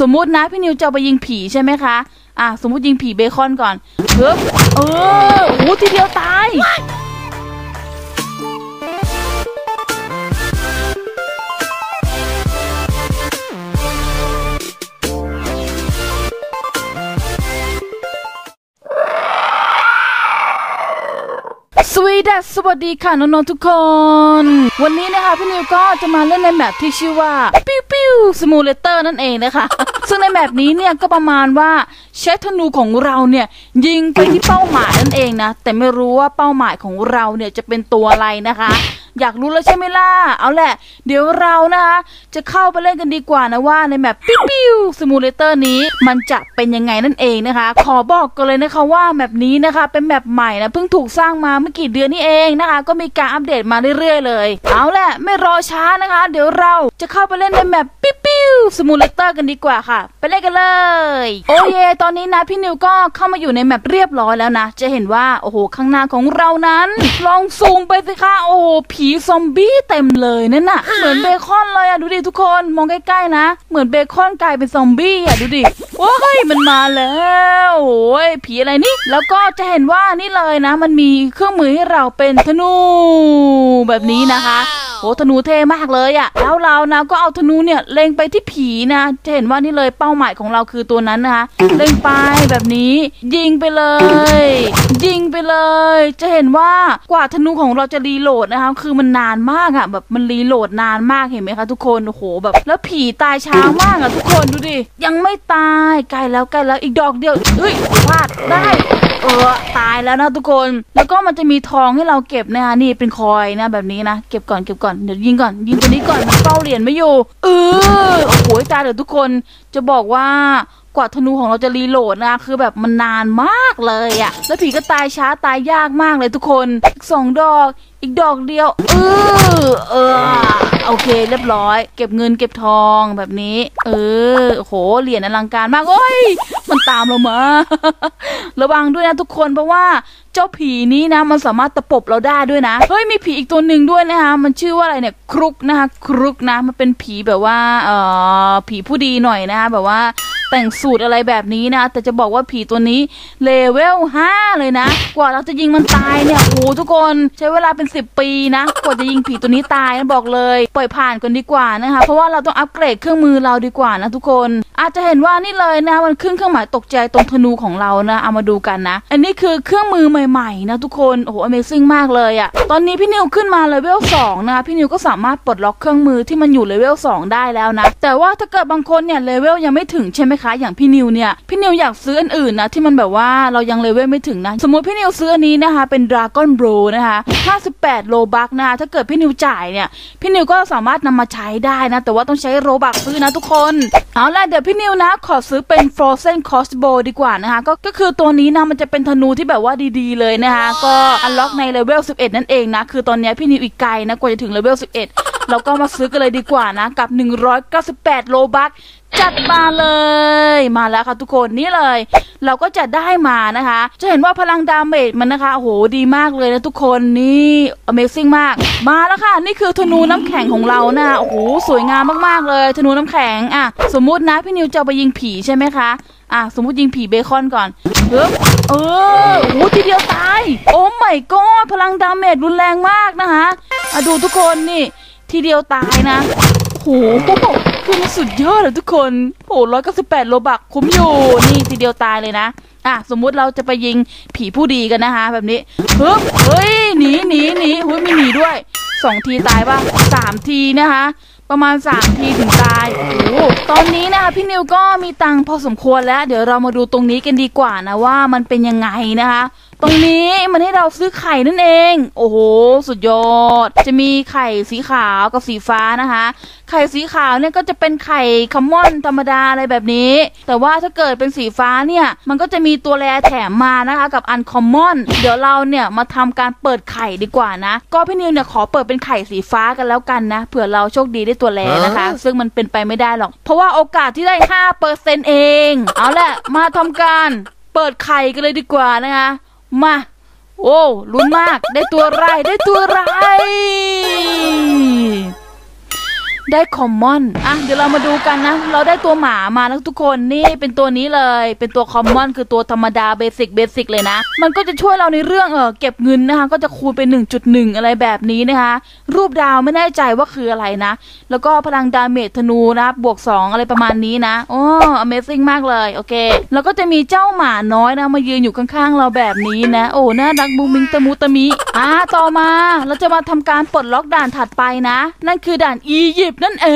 สมมุตินะพี่นิวจะไปยิงผีใช่ไหมคะ อะสมมุติยิงผีเบคอนก่อนเฮ้ยเออโอ้ทีเดียวตาย สวีดัสสวัสดีค่ะน้องๆทุกคน วันนี้นะคะพี่นิวก็จะมาเล่นในแมปที่ชื่อว่า Pew Pew Simulator นั่นเองนะคะ ซึ่งใน map นี้เนี่ยก็ประมาณว่าใช้ธนูของเราเนี่ยยิงไปที่เป้าหมายนั่นเองนะ แต่ไม่รู้ว่าเป้าหมายของเราเนี่ยจะเป็นตัวอะไรนะคะ อยากรู้แล้วใช่ไหมล่ะ เอาแหละ เดี๋ยวเรานะคะจะเข้าไปเล่นกันดีกว่านะว่าใน map Pew Pew Simulator นี้มันจะเป็นยังไงนั่นเองนะคะ ขอบอกกันเลยนะคะว่า map นี้นะคะเป็น map ใหม่นะเพิ่งถูกสร้างมาไม่กี่เดือนนี่เองนะคะ ก็มีการอัปเดตมาเรื่อยๆเลย เอาแหละไม่รอช้านะคะ เดี๋ยวเราจะเข้าไปเล่นใน map Pew Pew Simulator กันดีกว่าค่ะ ไปเล่นกันเลย โอเค ตอนนี้นะพี่นิวก็เข้ามาอยู่ใน map เรียบร้อยแล้วนะ จะเห็นว่า โอ้โห ข้างหน้าของเรานั้น ลองซูมไปสิคะโอ้โห ผีซอมบี้เต็มเลยนั่นน่ะ เหมือนเบคอนเลยอะ ดูดิทุกคนมองใกล้ๆนะ เหมือนเบคอนกลายเป็นซอมบี้อะ ดูดิโอ้ยมันมาแล้วโอ้ยผีอะไรนี่ แล้วก็จะเห็นว่านี่เลยนะ มันมีเครื่องมือให้เราเป็นธนูแบบนี้นะคะ โอ้ธนูเท่มากเลยอะแล้วเรานะก็เอาธนูเนี่ยเล็งไปที่ผีนะจะเห็นว่านี่เลยเป้าหมายของเราคือตัวนั้นนะคะ เล็งไปแบบนี้ ยิงไปเลย จะเห็นว่ากว่าธนูของเราจะรีโหลดนะคะ คือมันนานมากอะแบบมันรีโหลดนานมากเห็นไหมคะทุกคนโอ้โหแบบ แล้วผีตายช้ามากอะทุกคนดูดิยังไม่ตายใกล้แล้วใกล้แล้วอีกดอกเดียวเฮ้ยพลาดได้เออตายแล้วนะทุกคน แล้วก็มันจะมีทองให้เราเก็บนะคะนี่เป็นคอยนะแบบนี้นะเก็บก่อนเก็บก่อนเดี๋ยวยิงก่อนยิงตัวนี้ก่อนมันเฝ้าเหรียญไม่อยู่เออโอ้โหตายเดี๋ยวทุกคนจะบอกว่า กว่าธนูของเราจะรีโหลดนะคือแบบมันนานมากเลยอะแล้วผีก็ตายช้าตายยากมากเลยทุกคนอีกสองดอก อีกดอกเดียวเออเออโอเค เรียบร้อย เก็บเงินเก็บทองแบบนี้ เออโหเหรียญอลังการมากโอ้ยมันตามเรามา ระวังด้วยนะทุกคนเพราะว่าเจ้าผีนี้นะ มันสามารถตะปบเราได้ด้วยนะเฮ้ยมีผีอีกตัวหนึ่งด้วยนะคะมันชื่อว่าอะไรเนี่ยครุกนะคะครุกนะ มันเป็นผีแบบว่าเอ่อผีผู้ดีหน่อยนะคะแบบว่า แต่งสูตรอะไรแบบนี้นะ แต่จะบอกว่าผีตัวนี้เลเวล5เลยนะ กว่าเราจะยิงมันตายเนี่ยโอ้โหทุกคนใช้เวลาเป็น 10 ปีนะ กว่าจะยิงผีตัวนี้ตายนะบอกเลยปล่อยผ่านกันดีกว่านะคะ เพราะว่าเราต้องอัปเกรดเครื่องมือเราดีกว่านะทุกคน อาจจะเห็นว่านี่เลยนะมันขึ้นเครื่องหมายตกใจตรงธนูของเรานะเอามาดูกันนะ อันนี้คือเครื่องมือใหม่ๆนะทุกคนโอ้โห Amazing มากเลยอะตอนนี้พี่นิวขึ้นมาเลเวล2นะคะพี่นิวก็สามารถปลดล็อกเครื่องมือที่มันอยู่เลเวล2ได้แล้วนะแต่ว่าถ้าเกิดบางคนเนี่ยเลเวลยังไม่ถึงใช่ไหมคะอย่างพี่นิวเนี่ยพี่นิวอยากซื้ออันอื่นนะที่มันแบบว่าเรายังเลเวลไม่ถึงนะ สมมติพี่นิวซื้ออันนี้นะคะ เป็น Dragon Bow นะคะ58 Robux นะคะถ้าเกิดพี่นิวจ่ายเนี่ยพี่นิวก็สามารถนำมาใช้ได้นะ แต่ว่าต้องใช้ Robux ซื้อนะทุกคน เอาล่ะเดี๋ยวพี่นิวนะ ขอซื้อเป็น Frozen Crossbow ดีกว่านะคะก็ก็คือตัวนี้นะมันจะเป็นธนูที่แบบว่าดีๆ เลยนะคะก็ unlock ในเลเวล11 นั่นเองนะคือตอนนี้พี่นิวอีกไกลนะกว่าจะถึงเลเวล11เราก็มาซื้อกันเลยดีกว่านะ กับ 198 Robux จัดมาเลยมาแล้วค่ะทุกคนนี่เลย เราก็จะได้มานะคะ จะเห็นว่าพลัง damage มันนะคะโหดีมากเลยนะทุกคนนี่ Amazing มาก มาแล้วค่ะ นี่คือธนูน้ำแข็งของเรานะโอ้โหสวยงามมากๆเลย ธนูน้ำแข็งอะสมมุตินะพี่นิวจะไปยิงผีใช่ไหมคะอะสมมุติยิงผีเบคอนก่อนเฮ้ยเออโอ้โหทีเดียวตาย โอ้ไม่ก็พลัง damage รุนแรงมากนะคะอะดูทุกคนนี่ ทีเดียวตายนะโห คือมันสุดยอดเลยทุกคนโหร้อยเก้าสิบแปด Robux คุ้มอยู่ นี่ทีเดียวตายเลยนะอะสมมุติเราจะไปยิงผีผู้ดีกันนะคะ แบบนี้ฮึบเฮ้ยหนีหนีหนีหุ้ยมีหนีด้วยสองทีตายป่ะสามทีนะคะ ประมาณสามทีถึงตายโอ้ตอนนี้นะคะพี่นิวก็มีตังค์พอสมควรแล้ว เดี๋ยวเรามาดูตรงนี้กันดีกว่านะว่ามันเป็นยังไงนะคะ ตรงนี้มันให้เราซื้อไข่นั่นเอง โอ้โห สุดยอด จะมีไข่สีขาวกับสีฟ้านะคะ ไข่สีขาวเนี่ยก็จะเป็นไข่คัมมอนธรรมดาอะไรแบบนี้ แต่ว่าถ้าเกิดเป็นสีฟ้าเนี่ย มันก็จะมีตัวแรแถมมานะคะกับอันคอมมอน เดี๋ยวเราเนี่ยมาทำการเปิดไข่ดีกว่านะ ก็พี่นิวเนี่ยขอเปิดเป็นไข่สีฟ้ากันแล้วกันนะ เผื่อเราโชคดีได้ตัวแรนะคะ ซึ่งมันเป็นไปไม่ได้หรอก เพราะว่าโอกาสที่ได้ห้าเปอร์เซ็นเอง เอาแหละ มาทำการเปิดไข่กันเลยดีกว่านะคะ มา โอ้ลุ้นมากได้ตัวไรได้ตัวไร ได้ common อะ เดี๋ยวเรามาดูกันนะ เราได้ตัวหมามาแล้วทุกคน นี่เป็นตัวนี้เลย เป็นตัว common คือตัวธรรมดา basic basic เลยนะ มันก็จะช่วยเราในเรื่องเออเก็บเงินนะคะ ก็จะคูณเป็น1.1 อะไรแบบนี้นะคะ รูปดาวไม่แน่ใจว่าคืออะไรนะ แล้วก็พลัง damage ธนูนะบวก 2 อะไรประมาณนี้นะโอ้ Amazing มากเลย โอเค แล้วก็จะมีเจ้าหมาน้อยนะ มายืนอยู่ข้างๆ เราแบบนี้นะ โอ้ น่ารักมุงมิงตะมูตะมิ อ่าต่อมา เราจะมาทำการปลดล็อกด่านถัดไปนะ นั่นคือด่านอียิปบนั่นเอ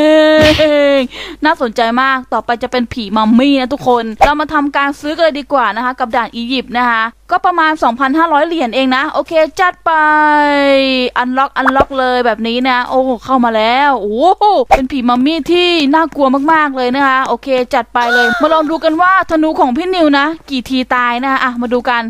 ง น่าสนใจมาก ต่อไปจะเป็นผีมัมมี่นะทุกคน เรามาทำการซื้อกันเลยดีกว่านะคะ กับด่านอียิปต์นะคะ ก็ประมาณ 2,500 เหรียญเองนะ โอเค จัดไป อันล็อก อันล็อกเลยแบบนี้นะ โอ้ เข้ามาแล้ว โอ้โหเป็นผีมัมมี่ที่น่ากลัวมากๆเลยนะคะ โอเค จัดไปเลย มาลองดูกันว่าธนูของพี่นิวนะ กี่ทีตายนะคะอะ มาดูกัน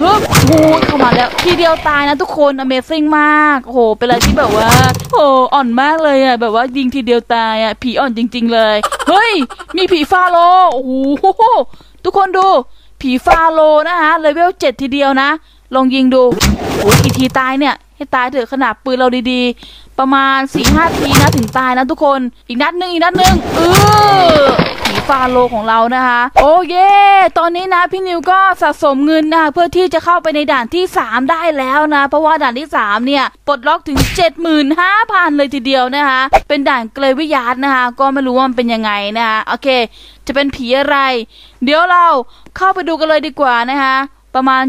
ฮึบโอ้เข้ามาแล้ว ทีเดียวตายนะทุกคน Amazing มาก โอ้โห เป็นอะไรที่แบบว่า โอ้อ่อนมากเลยอะ แบบว่ายิงทีเดียวตายอะ ผีอ่อนจริง ๆ เลย เฮ้ย มีผีฟาโล โอ้โห ทุกคนดู ผีฟาโลนะคะเลเวลเจ็ดทีเดียวนะ ลองยิงดูโอ้ยกี่ทีตายเนี่ย ให้ตายเถอะขนาดปืนเราดีๆ ประมาณ4ี่ห้าทีนะถึงตายนะทุกคน อีกนัดหนึ่งอีกนัดหนึ่งเออผีฟาโลของเรานะคะ โอ้เย่ตอนนี้นะพี่นิวก็สะสมเงินนะเพื่อที่จะเข้าไปในด่านที่ 3 ได้แล้วนะ เพราะว่าด่านที่ 3 เนี่ยปลดล็อกถึง 75,000 เลยทีเดียวนะคะ เป็นด่านเกรวิยาร์ดนะคะ ก็ไม่รู้ว่ามันเป็นยังไงนะคะโอเค จะเป็นผีอะไร เดี๋ยวเราเข้าไปดูกันเลยดีกว่านะคะ ประมาณ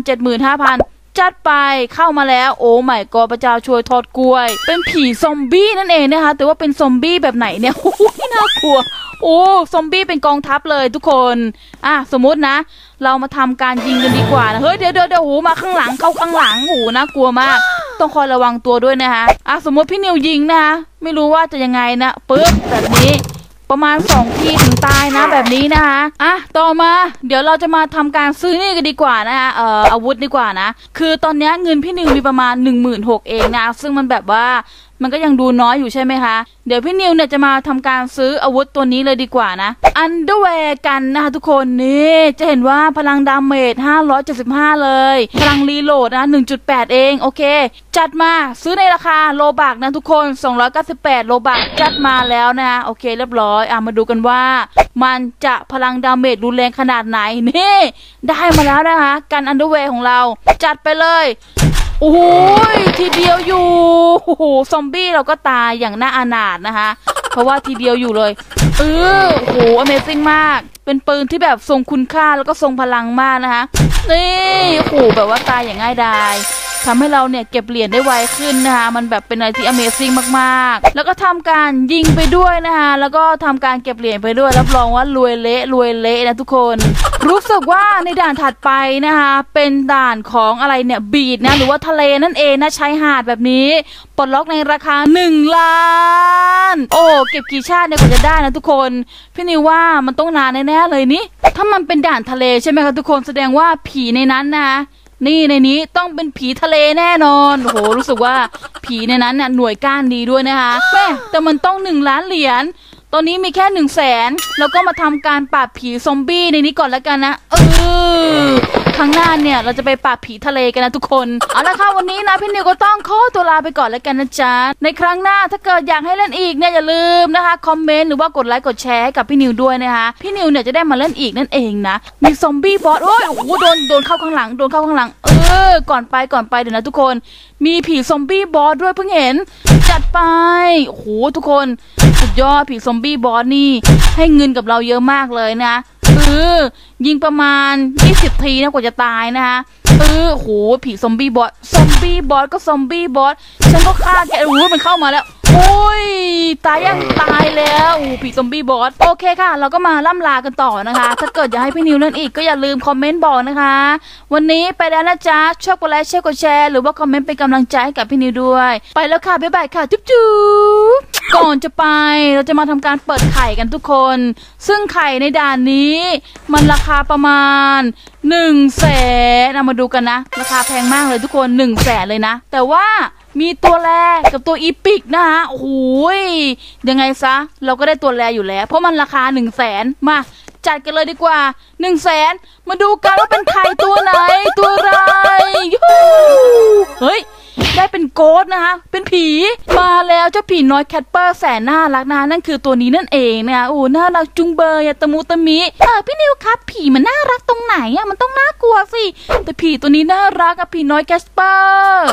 75,000 จัดไปเข้ามาแล้ว โอ้ไม่ก็พระเจ้าช่วยทอดกล้วย เป็นผีซอมบี้นั่นเองนะคะ แต่ว่าเป็นซอมบี้แบบไหนเนี่ยโอ้ยน่ากลัวโอ้ซอมบี้เป็นกองทัพเลยทุกคน อะสมมุตินะ เรามาทำการยิงกันดีกว่านะเฮ้ยเดี๋ยวเดี๋ยวเดี๋ยวโหมาข้างหลังเข้าข้างหลังโหน่ากลัวมาก ต้องคอยระวังตัวด้วยนะคะอะสมมติพี่นิวยิงนะคะไม่รู้ว่าจะยังไงนะปึ๊บแบบนี้ ประมาณ2ทีถึงตายนะแบบนี้นะคะอะต่อมาเดี๋ยวเราจะมาทำการซื้อนี่กันดีกว่านะคะเอ่ออาวุธดีกว่านะ คือตอนนี้เงินพี่หนึ่งมีประมาณ 1 6 0 0 0เองนะซึ่งมันแบบว่า มันก็ยังดูน้อยอยู่ใช่ไหมคะ เดี๋ยวพี่นิวเนี่ยจะมาทำการซื้ออาวุธตัวนี้เลยดีกว่านะ Underwear Gun นะคะทุกคนนี่จะเห็นว่าพลัง damage 575 เลย พลัง reload นะ 1.8 เองโอเค จัดมาซื้อในราคา Robux นะทุกคน 298 Robux จัดมาแล้วนะโอเคเรียบร้อยอะมาดูกันว่า มันจะพลัง damage รุนแรงขนาดไหนนี่ ได้มาแล้วนะคะ Gun Underwear ของเรา จัดไปเลย โอ้โหทีเดียวอยู่โอ้โหซอมบี้เราก็ตายอย่างน่าอนาถนะคะ เพราะว่าทีเดียวอยู่เลยเออโอ้โห Amazing มาก เป็นปืนที่แบบทรงคุณค่าแล้วก็ทรงพลังมากนะคะนี่โอ้โหแบบว่าตายอย่างง่ายดาย ทำให้เราเนี่ยเก็บเหรียญได้ไวขึ้นนะคะมันแบบเป็นอะไรที่ Amazing มากๆ แล้วก็ทำการยิงไปด้วยนะคะแล้วก็ทำการเก็บเหรียญไปด้วยรับรองว่ารวยเละรวยเละนะทุกคน รู้สึกว่าในด่านถัดไปนะคะเป็นด่านของอะไรเนี่ยบีดนะหรือว่าทะเลนั่นเองนะชายหาดแบบนี้ปลดล็อกในราคา 1 ล้าน โอ้เก็บกี่ชาติเนี่ยกว่าจะได้นะทุกคน พี่นิวว่ามันต้องนานแน่ๆเลยนี่ถ้ามันเป็นด่านทะเลใช่ไหมคะทุกคนแสดงว่าผีในนั้นนะ นี่ในนี้ต้องเป็นผีทะเลแน่นอนโอ้โหรู้สึกว่าผีในนั้นน่ะหน่วยก้านดีด้วยนะคะแม่แต่มันต้องหนึ่งล้านเหรียญ ตอนนี้มีแค่หนึ่งแสนแล้วก็มาทำการปราบผีซอมบี้ในนี้ก่อนแล้วกันนะเออครั้งหน้าเนี่ยเราจะไปปราบผีทะเลกันนะทุกคนเอาละค่ะวันนี้นะพี่นิวก็ต้องขอตัวลาไปก่อนแล้วกันนะจ๊ะในครั้งหน้าถ้าเกิดอยากให้เล่นอีกเนี่ยอย่าลืมนะคะคอมเมนต์หรือว่ากดไลค์กดแชร์ให้กับพี่นิวด้วยนะคะพี่นิวเนี่ยจะได้มาเล่นอีกนั่นเองนะมีซอมบี้บอสโอ้ยโอ้โหโดนโดนเข้าข้างหลังโดนเข้าข้างหลังเออก่อนไปก่อนไปเดี๋ยวนะทุกคน มีผีซอมบี้บอสด้วยเพิ่งเห็น จัดไปโอ้โหทุกคน ยอดผีซอมบี้บอสนี่ ให้เงินกับเราเยอะมากเลยนะเออยิงประมาณ 20 ทีนะกว่าจะตายนะคะเออโหผีซอมบี้บอสซอมบี้บอสก็ซอมบี้บอสฉันก็ฆ่าแกโอ้โหมันเข้ามาแล้ว โอ้ย ตายยังตายแล้วอ้ผีซอมบี้บอส โอเคค่ะ เราก็มาล่ำลากันต่อนะคะ ถ้าเกิดอยากให้พี่นิวเล่นอีกก็อย่าลืมคอมเมนต์บอกนะคะ วันนี้ไปแล้วนะจ๊ะ ชอบกดไลค์แชร์กดแชร์ หรือว่าคอมเมนต์เป็นกำลังใจให้กับพี่นิวด้วย ไปแล้วค่ะ บ๊ายบายค่ะ จุ๊บจุ๊บก่อนจะไป เราจะมาทำการเปิดไข่กันทุกคน ซึ่งไข่ในด่านนี้ มันราคาประมาณ1นึ่งแสนเอามาดูกันนะ ราคาแพงมากเลยทุกคน1นึ่งแสนเลยนะ แต่ว่า มีตัว rare กับตัว epic นะคะโอ้โหยยังไงซะ เราก็ได้ตัว rare อยู่แล้ว เพราะมันราคา1นึ่งแสนมา จัดกันเลยดีกว่า1นึ่งแสนมาดูกันว่าเป็นไข่ตัวไหน ตัวอะไรยเฮ้ยได้เป็น ghost นะคะ เป็นผี มาแล้วเจ้าผีน้อยแคสเปอร์แสนน่ารักนะนั่นคือตัวนี้นั่นเองนะคะโอ้น่ารักจุงเบยอะตะมูตะมิเออพี่นิวครับ ผีมันน่ารักตรงไหนอะมันต้องน่ากลัวสิ แต่ผีตัวนี้น่ารักอะผีน้อยแคสเปอร์